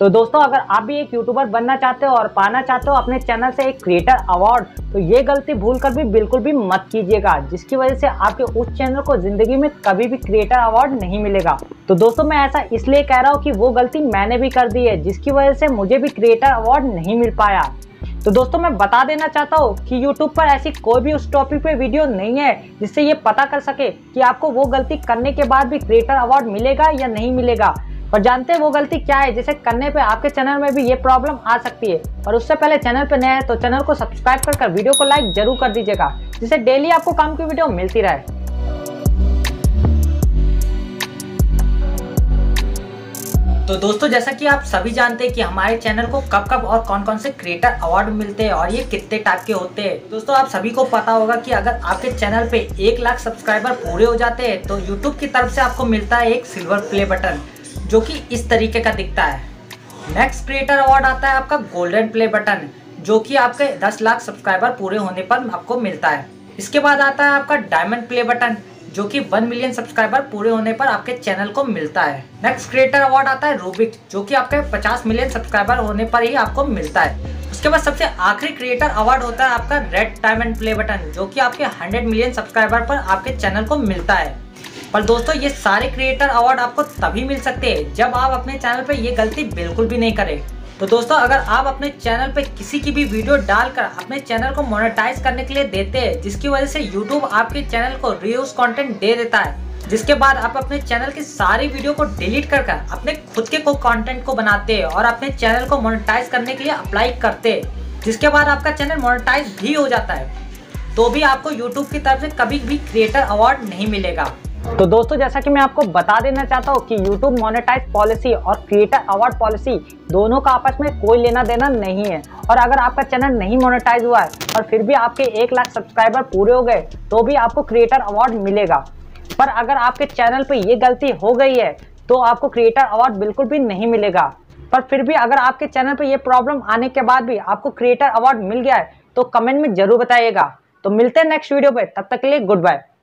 तो दोस्तों, अगर आप भी एक यूट्यूबर बनना चाहते हो और पाना चाहते हो अपने चैनल से एक क्रिएटर अवार्ड तो ये गलती भूल कर भी बिल्कुल भी मत कीजिएगा, जिसकी वजह से आपके उस चैनल को ज़िंदगी में कभी भी क्रिएटर अवार्ड नहीं मिलेगा। तो दोस्तों, मैं ऐसा इसलिए कह रहा हूँ कि वो गलती मैंने भी कर दी है, जिसकी वजह से मुझे भी क्रिएटर अवार्ड नहीं मिल पाया। तो दोस्तों, मैं बता देना चाहता हूँ कि YouTube पर ऐसी कोई भी उस टॉपिक पे वीडियो नहीं है, जिससे ये पता कर सके कि आपको वो गलती करने के बाद भी क्रिएटर अवार्ड मिलेगा या नहीं मिलेगा। और जानते हैं वो गलती क्या है, जिसे करने पे आपके चैनल में भी ये प्रॉब्लम आ सकती है। और उससे पहले चैनल पे नया है तो चैनल को सब्सक्राइब कर कर वीडियो को लाइक ज़रूर कर दीजिएगा, जिससे डेली आपको काम की वीडियो मिलती रहे। तो दोस्तों, जैसा कि आप सभी जानते हैं कि हमारे चैनल को कब कब और कौन कौन से क्रिएटर अवार्ड मिलते हैं और ये कितने टाइप के होते हैं। दोस्तों, आप सभी को पता होगा कि अगर आपके चैनल पे एक लाख सब्सक्राइबर पूरे हो जाते हैं तो यूट्यूब की तरफ़ से आपको मिलता है एक सिल्वर प्ले बटन जो कि इस तरीके का दिखता है। नेक्स्ट क्रिएटर अवार्ड आता है आपका गोल्डन प्ले बटन जो कि आपके 10 लाख सब्सक्राइबर पूरे होने पर आपको मिलता है। इसके बाद आता है आपका डायमंड प्ले बटन जो कि 1 मिलियन सब्सक्राइबर पूरे होने पर आपके चैनल को मिलता है। नेक्स्ट क्रिएटर अवार्ड आता है रूबिक जो कि आपके 50 मिलियन सब्सक्राइबर होने पर ही आपको मिलता है। उसके बाद सबसे आखिरी क्रिएटर अवार्ड होता है आपका रेड डायमंड प्ले बटन जो कि आपके 100 मिलियन सब्सक्राइबर पर आपके चैनल को मिलता है। पर दोस्तों, ये सारे क्रिएटर अवार्ड आपको तभी मिल सकते हैं जब आप अपने चैनल पर ये गलती बिल्कुल भी नहीं करें। तो दोस्तों, अगर आप अपने चैनल पर किसी की भी वीडियो डालकर अपने चैनल को मोनेटाइज करने के लिए देते हैं, जिसकी वजह से यूट्यूब आपके चैनल को रियूज कंटेंट दे देता है, जिसके बाद आप अपने चैनल की सारी वीडियो को डिलीट कर कर अपने खुद के को कंटेंट को बनाते हैं और अपने चैनल को मोनेटाइज करने के लिए अप्लाई करते हैं, जिसके बाद आपका चैनल मोनेटाइज भी हो जाता है। तो भी आपको यूट्यूब की तरफ़ से कभी भी क्रिएटर अवार्ड नहीं मिलेगा। तो दोस्तों, जैसा कि मैं आपको बता देना चाहता हूँ कि YouTube मोनेटाइज पॉलिसी और क्रिएटर अवार्ड पॉलिसी दोनों का आपस में कोई लेना देना नहीं है। और अगर आपका चैनल नहीं मोनेटाइज हुआ है और फिर भी आपके एक लाख सब्सक्राइबर पूरे हो गए तो भी आपको क्रिएटर अवार्ड मिलेगा। पर अगर आपके चैनल पर ये गलती हो गई है तो आपको क्रिएटर अवार्ड बिल्कुल भी नहीं मिलेगा। पर फिर भी अगर आपके चैनल पर यह प्रॉब्लम आने के बाद भी आपको क्रिएटर अवार्ड मिल गया है तो कमेंट में ज़रूर बताइएगा। तो मिलते हैं नेक्स्ट वीडियो पे, तब तक के लिए गुड बाय